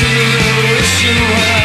to wish you well.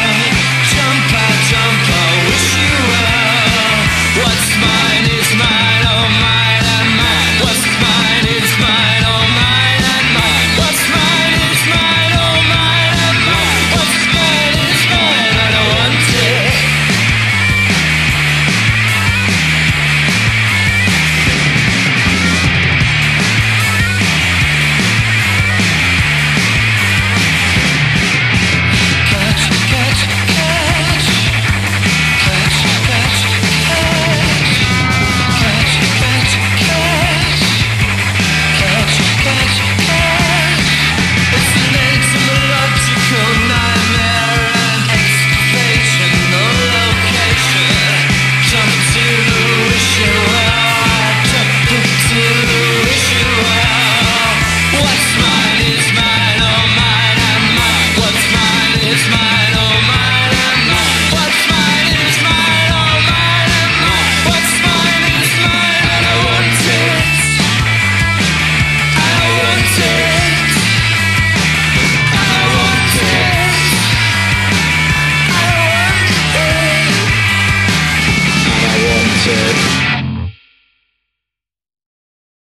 Yeah.